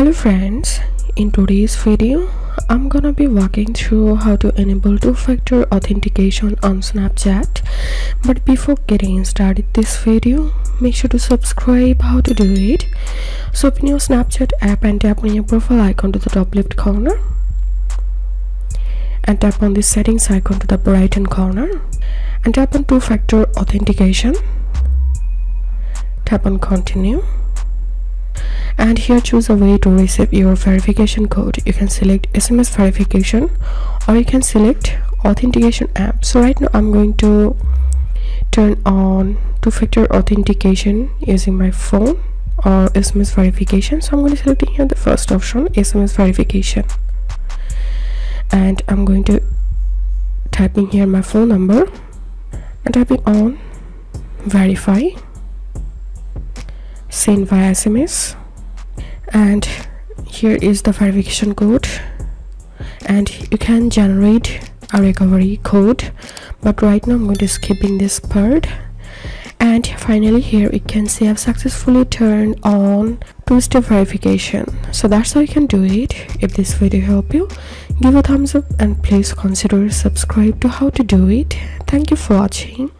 hello friends in today's video i'm gonna be walking through how to enable two-factor authentication on snapchat. But before getting started this video make sure to subscribe how to do it. So open your snapchat app and tap on your profile icon to the top left corner. And tap on the settings icon to the right hand corner. And tap on two-factor authentication. Tap on continue and here choose a way to receive your verification code. You can select sms verification or you can select authentication app. So right now i'm going to turn on two-factor authentication using my phone or sms verification. So i'm going to select here the first option sms verification. And i'm going to type in here my phone number and typing on verify send via sms and here is the verification code. And you can generate a recovery code. But right now i'm going to skipping this part. And finally here we can see i've successfully turned on two-step verification. So that's how you can do it. If this video helped you give a thumbs up and please consider subscribe to how to do it. Thank you for watching